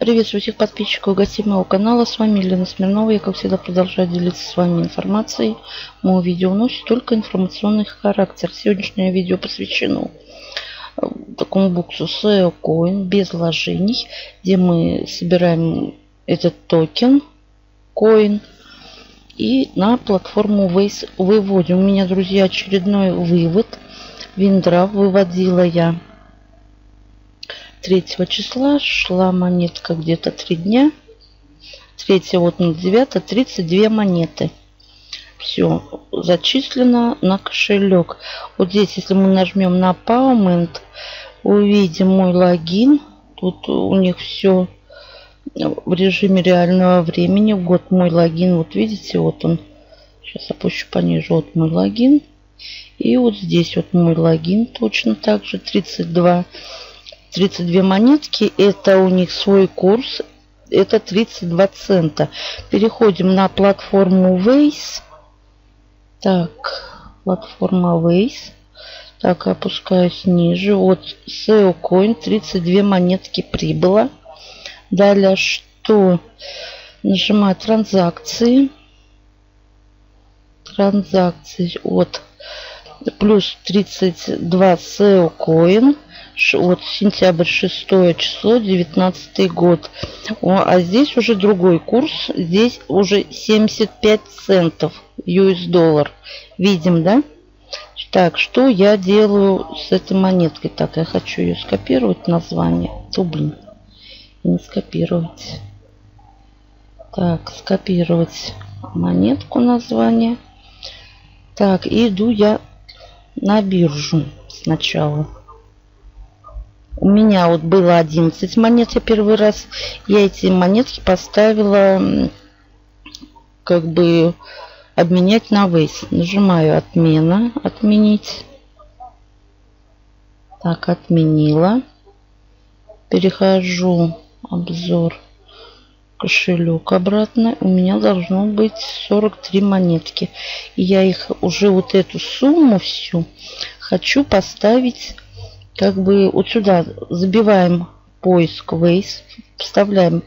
Приветствую всех подписчиков и гостей моего канала. С вами Елена Смирнова. Я, как всегда, продолжаю делиться с вами информацией. Мое видео носит только информационный характер. Сегодняшнее видео посвящено э, такому буксу SEO Coin без вложений, где мы собираем этот токен Coin и на платформу Waze выводим. У меня, друзья, очередной вывод. Виндрав выводила я 3 числа шла монетка где-то 3 дня. 3 вот на 9 32 монеты. Все, зачислено на кошелек. Вот здесь, если мы нажмем на Payment, увидим мой логин. Тут у них все в режиме реального времени. Вот мой логин, вот видите, вот он. Сейчас опущу пониже. Вот мой логин. И вот здесь вот мой логин точно так же 32 32 монетки. Это у них свой курс. Это 32 цента. Переходим на платформу Waze. Так, платформа Waze. Так, опускаюсь ниже. Вот SEO Coin 32 монетки прибыло. Далее что? Нажимаю транзакции. Транзакции. Вот. Плюс 32 SEO Coin вот сентябрь 6 число 19 год. О, а здесь уже другой курс здесь уже 75 центов US доллар. Видим да? Так что я делаю с этой монеткой? Так я хочу ее скопировать название. То блин не скопировать. Так скопировать монетку название. Так иду я на биржу сначала у меня вот было 11 монет я первый раз. Я эти монетки поставила как бы обменять на вейс. Нажимаю отмена, отменить. Так, отменила. Перехожу обзор кошелек обратно. У меня должно быть 43 монетки. И я их уже вот эту сумму всю хочу поставить как бы вот сюда забиваем поиск Waze, вставляем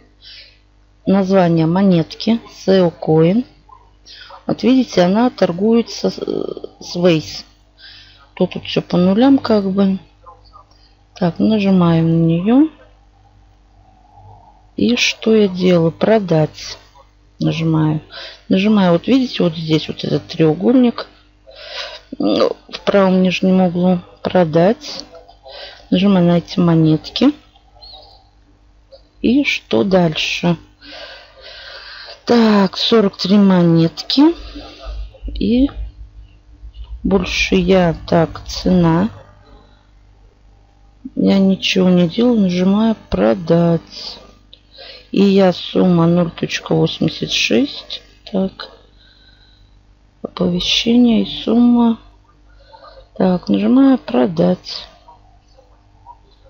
название монетки SEO Coin. Вот видите, она торгуется с Waze. Тут вот все по нулям как бы. Так, нажимаем на нее. И что я делаю? Продать. Нажимаю. Нажимаю, вот видите, вот здесь вот этот треугольник в правом нижнем углу. Продать. Нажимаем на эти монетки. И что дальше? Так, 43 монетки. И больше я... Так, цена. Я ничего не делаю. Нажимаю продать. И я сумма 0.86. Так. Оповещение и сумма. Так, нажимаю продать.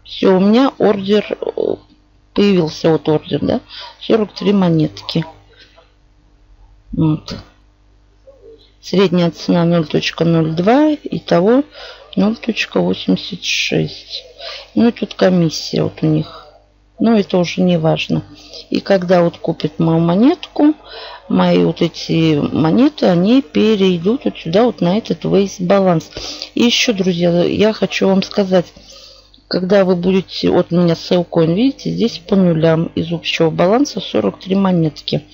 Все, у меня ордер появился вот ордер, да? 43 монетки. Вот. Средняя цена 0.02. Итого 0.86. Ну и тут комиссия вот у них. Но это уже не важно. И когда вот купит мою монетку, мои вот эти монеты, они перейдут вот сюда, вот на этот вейс баланс. И еще, друзья, я хочу вам сказать, когда вы будете, вот у меня Sell видите, здесь по нулям из общего баланса 43 монетки.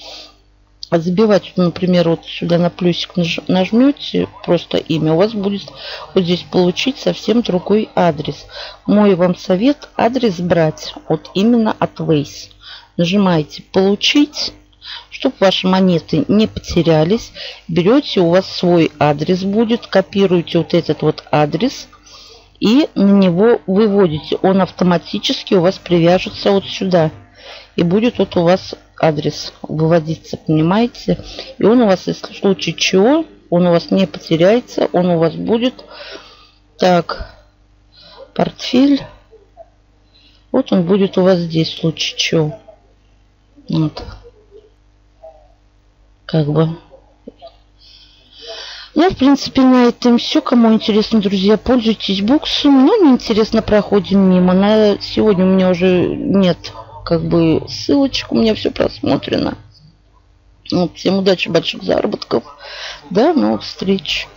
А забивать, например, вот сюда на плюсик нажмете просто имя, у вас будет вот здесь получить совсем другой адрес. Мой вам совет адрес брать вот именно от Waze. Нажимаете получить, чтобы ваши монеты не потерялись. Берете, у вас свой адрес будет, копируете вот этот вот адрес – и на него выводите. Он автоматически у вас привяжется вот сюда. И будет вот у вас адрес выводиться, понимаете? И он у вас, если в случае чего, он у вас не потеряется, он у вас будет. Так, портфель. Вот он будет у вас здесь, в случае чего. Вот. Как бы ну, в принципе, на этом все. Кому интересно, друзья, пользуйтесь буксом. Ну, неинтересно, проходим мимо. На сегодня у меня уже нет как бы ссылочек, у меня все просмотрено. Вот, всем удачи, больших заработков. До новых встреч.